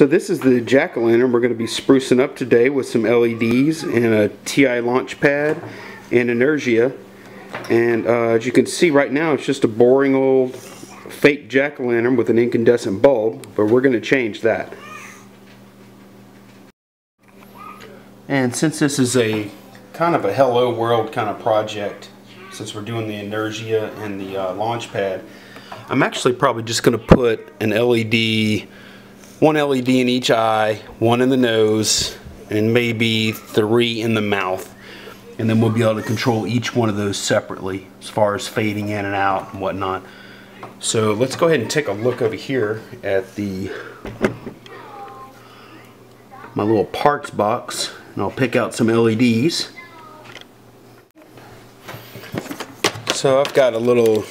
So this is the jack-o'-lantern we're going to be sprucing up today with some LEDs and a TI launch pad and Energia. And uh, as you can see right now it's just a boring old fake jack-o'-lantern with an incandescent bulb, but we're going to change that. And since this is a kind of a hello world kind of project, since we're doing the Energia and the uh, launch pad, I'm actually probably just going to put an LED, one LED in each eye, one in the nose, and maybe three in the mouth. And then we'll be able to control each one of those separately as far as fading in and out and whatnot. So let's go ahead and take a look over here at the my little parts box and I'll pick out some LEDs. So I've got a little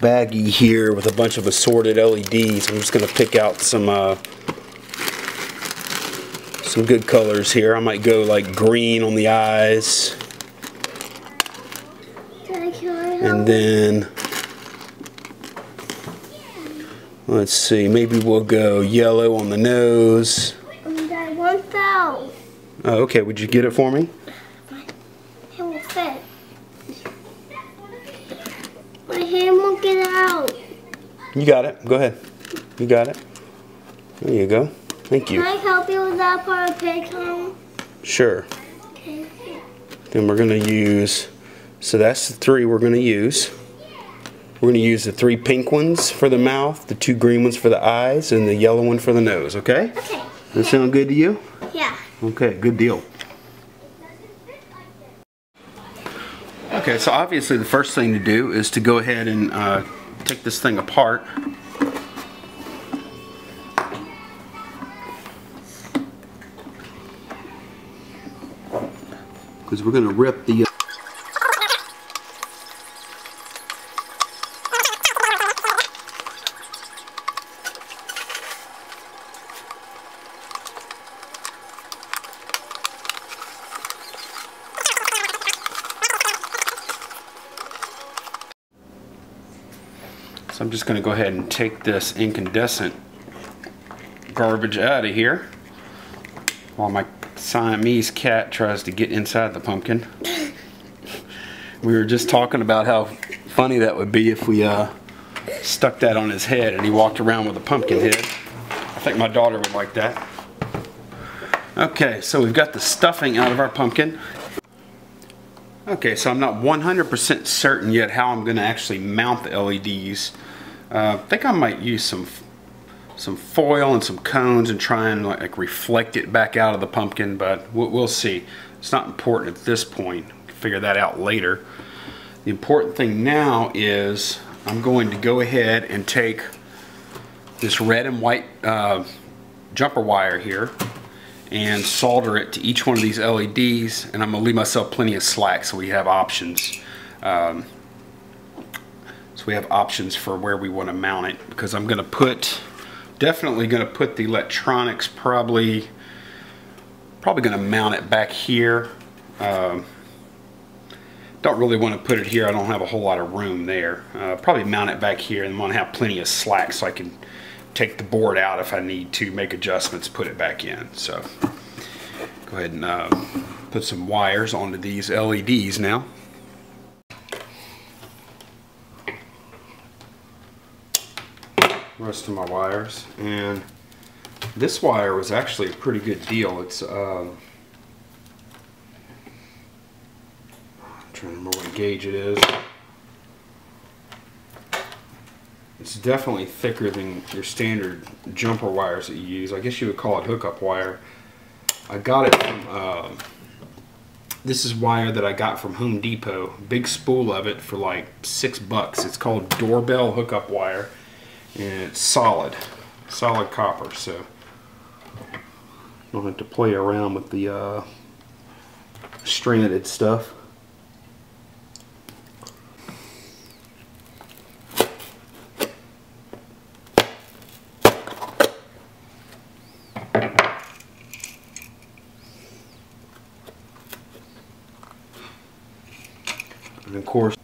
baggie here with a bunch of assorted LEDs. I'm just going to pick out some uh, some good colors here. I might go like green on the eyes. And then let's see, maybe we'll go yellow on the nose. Oh, okay, would you get it for me? It will fit. My hand won't get out. You got it. Go ahead. You got it. There you go. Thank you. Can I help you with that part of pig Sure. Okay. Then we're going to use, so that's the three we're going to use. We're going to use the three pink ones for the mouth, the two green ones for the eyes, and the yellow one for the nose, okay? Okay. That sound good to you? Yeah. Okay, good deal. Okay, so obviously the first thing to do is to go ahead and uh, take this thing apart. Because we're going to rip the... Uh, So I'm just going to go ahead and take this incandescent garbage out of here while my Siamese cat tries to get inside the pumpkin. we were just talking about how funny that would be if we uh, stuck that on his head and he walked around with a pumpkin head. I think my daughter would like that. Okay, so we've got the stuffing out of our pumpkin. Okay, so I'm not 100% certain yet how I'm going to actually mount the LEDs. Uh, I think I might use some some foil and some cones and try and like, reflect it back out of the pumpkin, but we'll, we'll see. It's not important at this point. Figure that out later. The important thing now is I'm going to go ahead and take this red and white uh, jumper wire here and solder it to each one of these LEDs and I'm going to leave myself plenty of slack so we have options. Um, so we have options for where we want to mount it because I'm going to put, definitely going to put the electronics probably, probably going to mount it back here. Um, don't really want to put it here. I don't have a whole lot of room there. Uh, probably mount it back here and I'm going to have plenty of slack so I can take the board out if I need to make adjustments, put it back in. So go ahead and uh, put some wires onto these LEDs now. Rest of my wires and this wire was actually a pretty good deal. It's um, trying to remember what gauge it is. It's definitely thicker than your standard jumper wires that you use. I guess you would call it hookup wire. I got it from, uh, this is wire that I got from Home Depot. Big spool of it for like six bucks. It's called doorbell hookup wire and it's solid, solid copper. So don't have to play around with the uh, stranded stuff. And of course,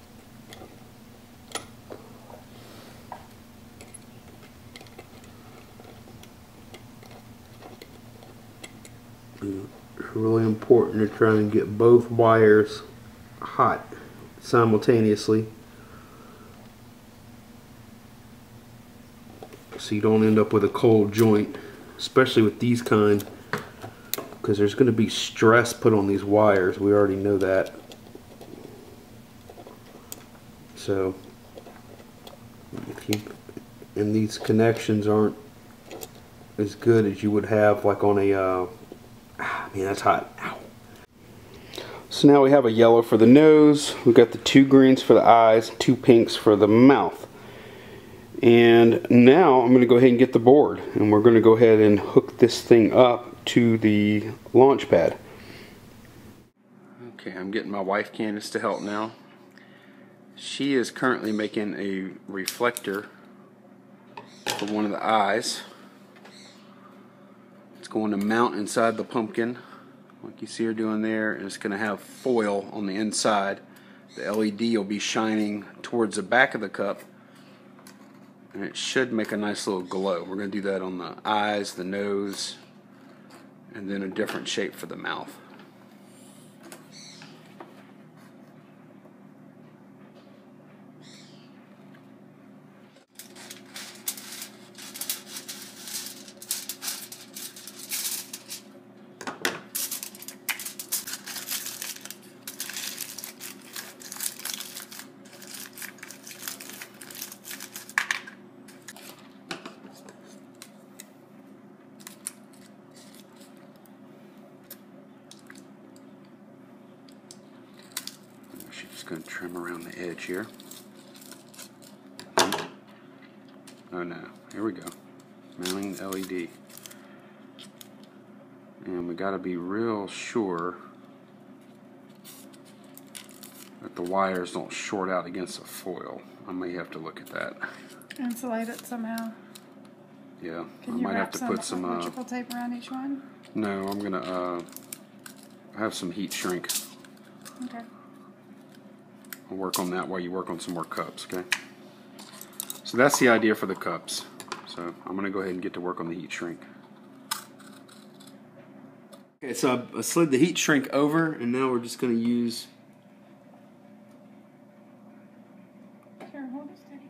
It's really important to try and get both wires hot simultaneously. So you don't end up with a cold joint especially with these kind because there's going to be stress put on these wires. We already know that. So if you and these connections aren't as good as you would have like on a uh, ah, man that's hot. Ow. So now we have a yellow for the nose. We've got the two greens for the eyes two pinks for the mouth. And now I'm going to go ahead and get the board and we're going to go ahead and hook this thing up to the launch pad. Okay I'm getting my wife Candace to help now. She is currently making a reflector for one of the eyes. It's going to mount inside the pumpkin, like you see her doing there, and it's going to have foil on the inside. The LED will be shining towards the back of the cup, and it should make a nice little glow. We're going to do that on the eyes, the nose, and then a different shape for the mouth. Just going to trim around the edge here. Oh no, here we go. Mounting the LED. And we got to be real sure that the wires don't short out against the foil. I may have to look at that. Insulate it somehow. Yeah, Can I might have to some put some. Uh, electrical tape around each one? no, I'm gonna uh, have some heat shrink. Okay. I'll work on that while you work on some more cups, okay? So that's the idea for the cups. So I'm going to go ahead and get to work on the heat shrink. Okay, so I, I slid the heat shrink over, and now we're just going to use Here, hold it steady.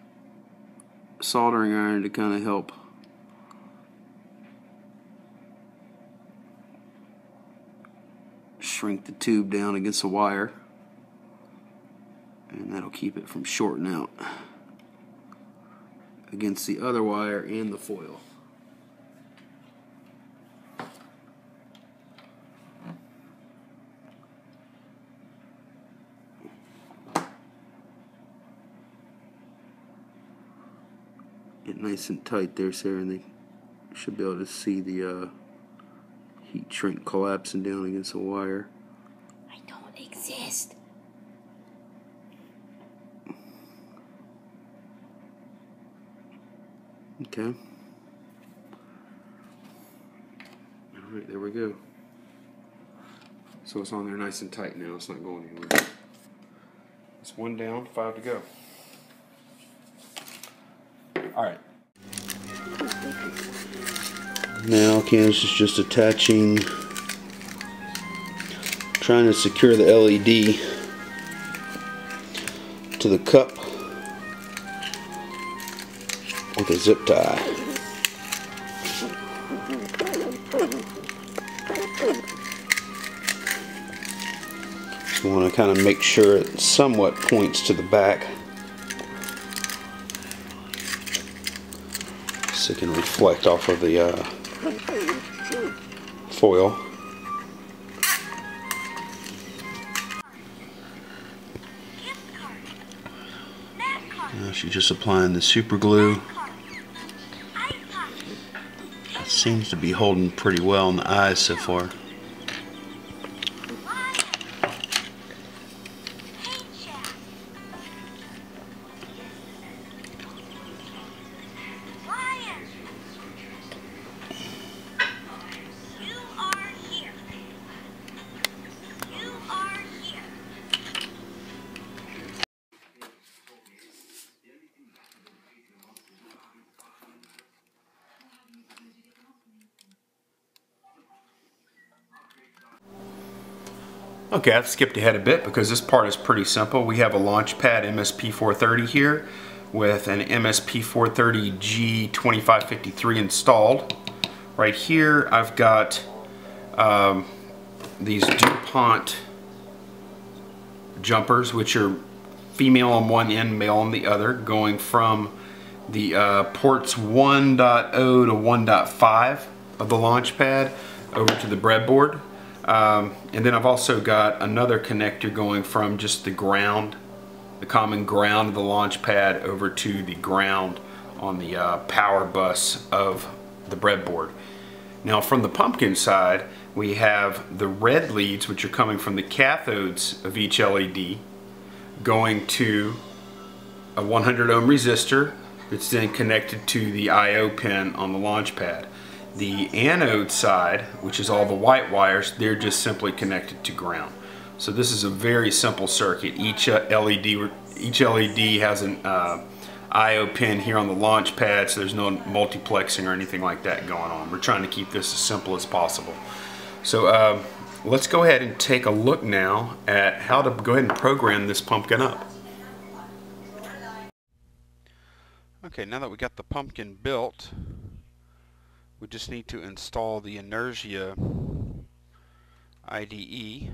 soldering iron to kind of help shrink the tube down against the wire and that'll keep it from shorting out against the other wire and the foil. Get nice and tight there, Sarah, and they should be able to see the uh, heat shrink collapsing down against the wire. I don't exist. Okay. Alright, there we go. So it's on there nice and tight now, it's not going anywhere. It's one down, five to go. Alright. Now Candace is just attaching, trying to secure the LED to the cup with a zip tie. Just want to kind of make sure it somewhat points to the back so it can reflect off of the uh, foil. She's just applying the super glue. Seems to be holding pretty well in the eyes so far. Okay, I've skipped ahead a bit because this part is pretty simple. We have a Launchpad MSP430 here with an MSP430 G2553 installed. Right here I've got um, these DuPont jumpers which are female on one end, male on the other, going from the uh, ports 1.0 to 1.5 of the Launchpad over to the breadboard. Um, and then I've also got another connector going from just the ground, the common ground of the launch pad over to the ground on the uh, power bus of the breadboard. Now from the pumpkin side, we have the red leads which are coming from the cathodes of each LED going to a 100 ohm resistor that's then connected to the I.O. pin on the launch pad. The anode side, which is all the white wires, they're just simply connected to ground. So this is a very simple circuit. Each uh, LED, each LED has an uh, I.O. pin here on the launch pad, so there's no multiplexing or anything like that going on. We're trying to keep this as simple as possible. So uh, let's go ahead and take a look now at how to go ahead and program this pumpkin up. Okay, now that we got the pumpkin built, we just need to install the Energia IDE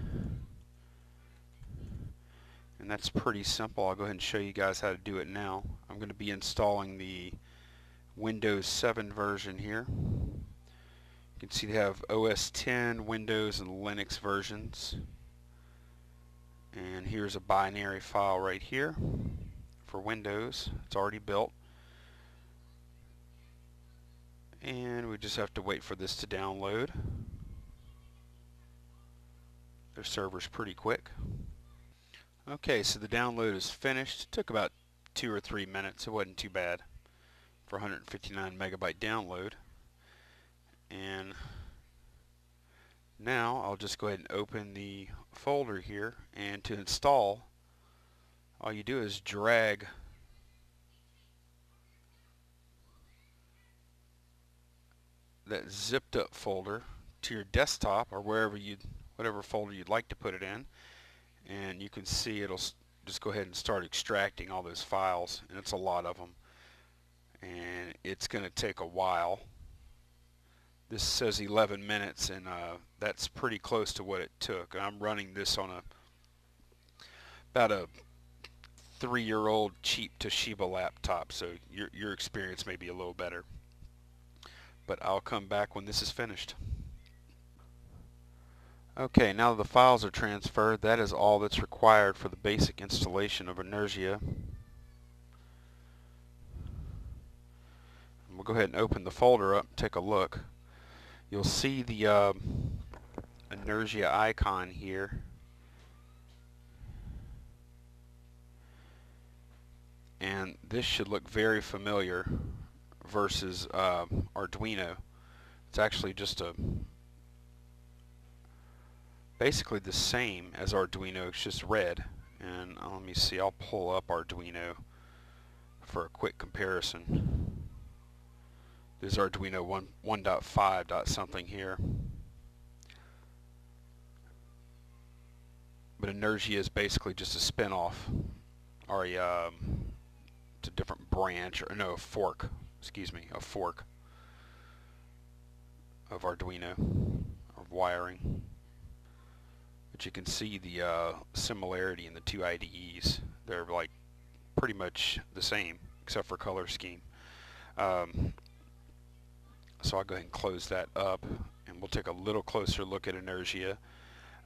and that's pretty simple. I'll go ahead and show you guys how to do it now. I'm going to be installing the Windows 7 version here. You can see they have OS 10, Windows, and Linux versions. And here's a binary file right here for Windows. It's already built. And we just have to wait for this to download. Their server's pretty quick. Okay, so the download is finished. It took about two or three minutes. It wasn't too bad for 159 megabyte download. And now I'll just go ahead and open the folder here and to install all you do is drag that zipped up folder to your desktop or wherever you whatever folder you'd like to put it in and you can see it'll just go ahead and start extracting all those files and it's a lot of them and it's going to take a while. This says 11 minutes and uh, that's pretty close to what it took. I'm running this on a about a three-year-old cheap Toshiba laptop so your, your experience may be a little better but I'll come back when this is finished. Okay, now that the files are transferred, that is all that's required for the basic installation of Energia. We'll go ahead and open the folder up and take a look. You'll see the uh, Energia icon here. And this should look very familiar versus uh, Arduino. It's actually just a basically the same as Arduino, it's just red. And uh, let me see, I'll pull up Arduino for a quick comparison. This is Arduino 1.5 dot something here. But Energia is basically just a spin-off or a, um, it's a different branch, or no, a fork excuse me, a fork of Arduino, of wiring. But you can see the uh, similarity in the two IDEs. They're like pretty much the same, except for color scheme. Um, so I'll go ahead and close that up, and we'll take a little closer look at Energia.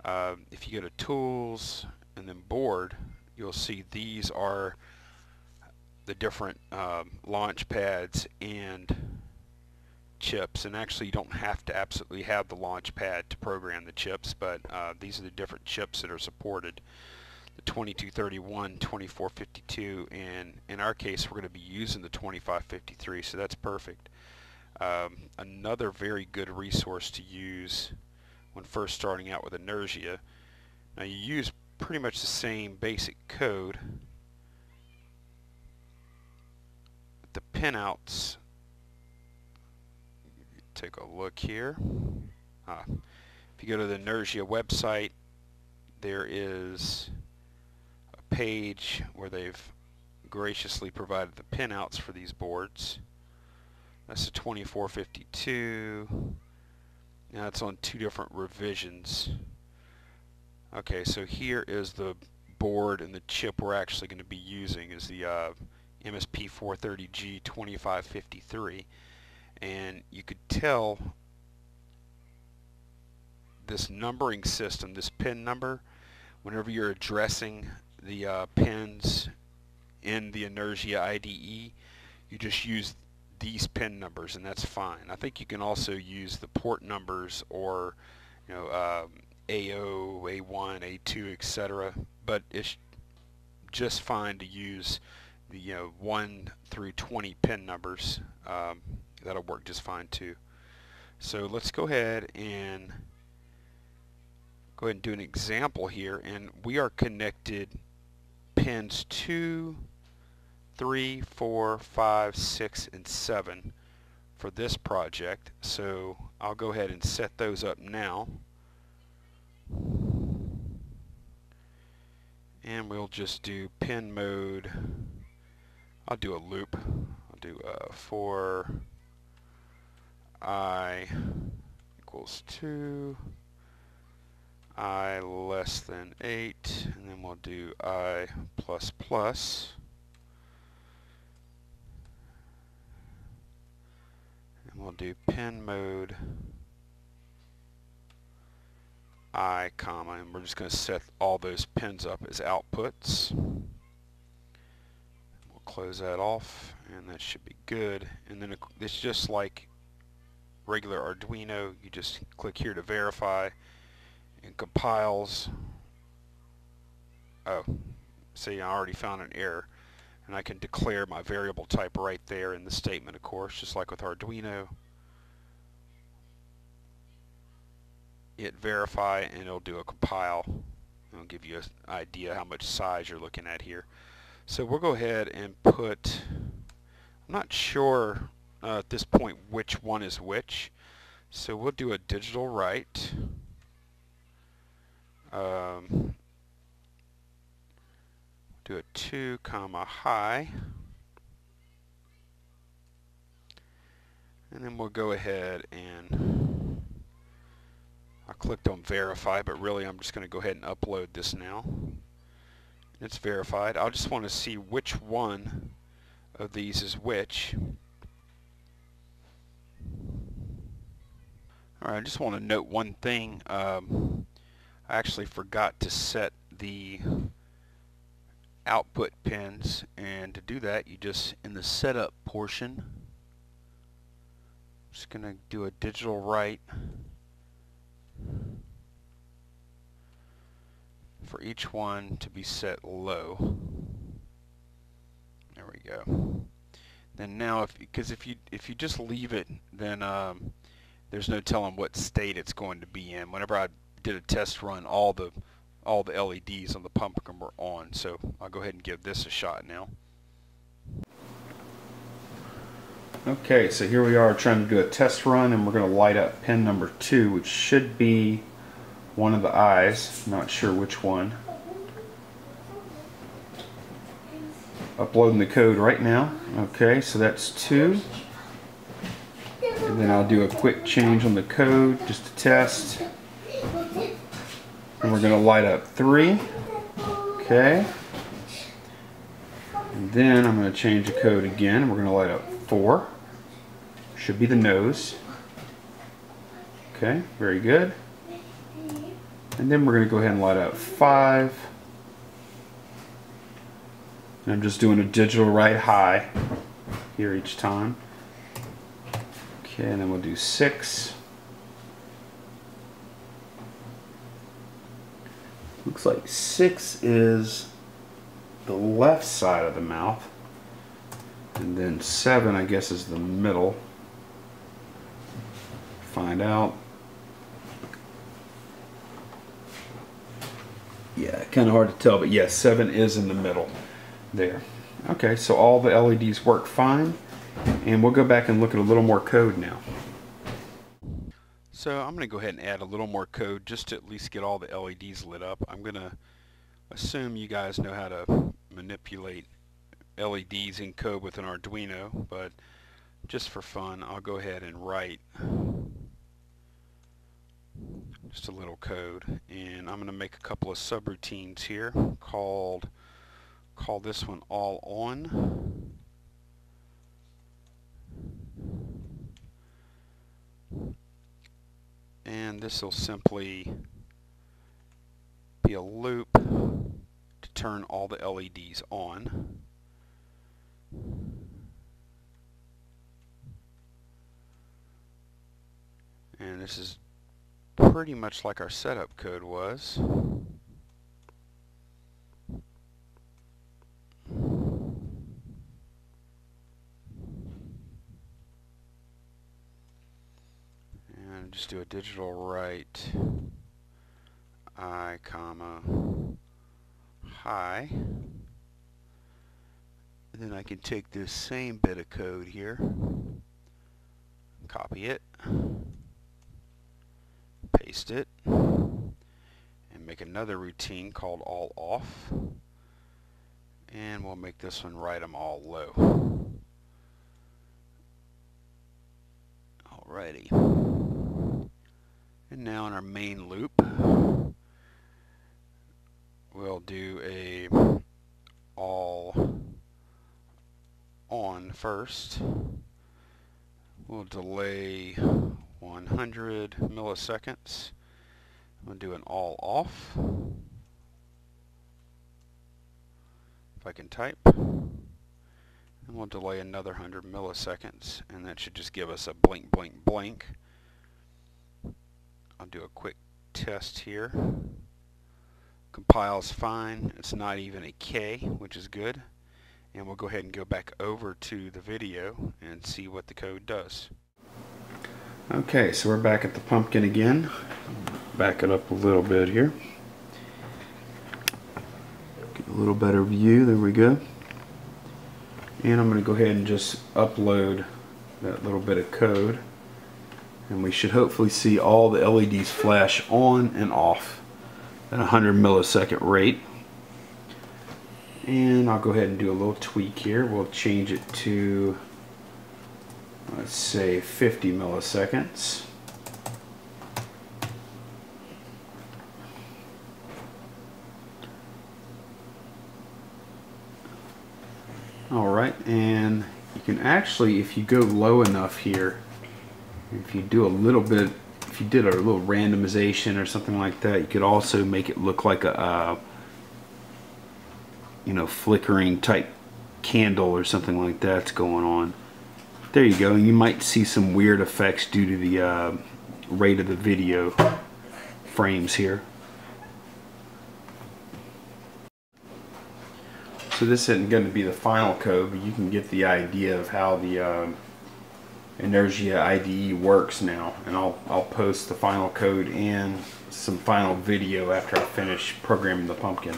Uh, if you go to Tools and then Board, you'll see these are the different um, launch pads and chips and actually you don't have to absolutely have the launch pad to program the chips but uh, these are the different chips that are supported the 2231 2452 and in our case we're going to be using the 2553 so that's perfect. Um, another very good resource to use when first starting out with Energia now you use pretty much the same basic code the pinouts, take a look here. Ah, if you go to the Energia website, there is a page where they've graciously provided the pinouts for these boards. That's a 2452. Now it's on two different revisions. Okay, so here is the board and the chip we're actually going to be using is the uh, MSP 430G 2553 and you could tell this numbering system, this pin number, whenever you're addressing the uh, pins in the Energia IDE, you just use these pin numbers and that's fine. I think you can also use the port numbers or you know um, AO, A1, A2, etc. But it's just fine to use you know 1 through 20 pin numbers. Um, that'll work just fine too. So let's go ahead and go ahead and do an example here and we are connected pins 2, 3, 4, 5, 6, and 7 for this project. So I'll go ahead and set those up now. And we'll just do pin mode. I'll do a loop. I'll do uh, 4 i equals 2 i less than 8 and then we'll do i plus plus and we'll do pin mode i comma and we're just going to set all those pins up as outputs close that off and that should be good. And then it's just like regular Arduino. You just click here to verify. And compiles. Oh see I already found an error. And I can declare my variable type right there in the statement of course just like with Arduino. Hit verify and it'll do a compile. It'll give you an idea how much size you're looking at here so we'll go ahead and put I'm not sure uh, at this point which one is which. So we'll do a digital write. Um, do a 2 comma high and then we'll go ahead and I clicked on verify but really I'm just going to go ahead and upload this now it's verified. I'll just want to see which one of these is which. Alright I just want to note one thing um, I actually forgot to set the output pins and to do that you just in the setup portion just gonna do a digital write for each one to be set low there we go then now if because if you if you just leave it then um, there's no telling what state it's going to be in whenever I did a test run all the all the LEDs on the pumpkin were on. So I'll go ahead and give this a shot now. Okay, so here we are trying to do a test run and we're going to light up pin number two, which should be one of the eyes. Not sure which one. Uploading the code right now. Okay, so that's two. And then I'll do a quick change on the code just to test. And we're going to light up three. Okay. And then I'm going to change the code again. We're going to light up four. Should be the nose. Okay, very good. And then we're going to go ahead and light up five. And I'm just doing a digital right high here each time. Okay, and then we'll do six. Looks like six is the left side of the mouth. And then seven, I guess, is the middle. Find out. Yeah, kind of hard to tell, but yes, seven is in the middle there. Okay, so all the LEDs work fine. And we'll go back and look at a little more code now. So I'm going to go ahead and add a little more code just to at least get all the LEDs lit up. I'm going to assume you guys know how to manipulate LEDs in code with an Arduino, but just for fun, I'll go ahead and write just a little code. And I'm going to make a couple of subroutines here called, call this one all on. And this will simply be a loop to turn all the LEDs on. And this is pretty much like our setup code was. And just do a digital write i comma and then I can take this same bit of code here copy it paste it and make another routine called all off. And we'll make this one write them all low. Alrighty. And now in our main loop we'll do a all on first. We'll delay 100 milliseconds. I'm going to do an all off. If I can type. And we'll delay another 100 milliseconds and that should just give us a blink blink blink. I'll do a quick test here. Compiles fine. It's not even a K, which is good. And we'll go ahead and go back over to the video and see what the code does. Okay, so we're back at the pumpkin again. Back it up a little bit here. Get a little better view, there we go. And I'm going to go ahead and just upload that little bit of code. And we should hopefully see all the LEDs flash on and off at 100 millisecond rate. And I'll go ahead and do a little tweak here. We'll change it to let's say 50 milliseconds. Alright, and you can actually, if you go low enough here, if you do a little bit, if you did a little randomization or something like that, you could also make it look like a, uh, you know, flickering type candle or something like that's going on there you go. and You might see some weird effects due to the uh, rate of the video frames here. So this isn't going to be the final code, but you can get the idea of how the uh, Energia IDE works now. And I'll, I'll post the final code and some final video after I finish programming the pumpkin.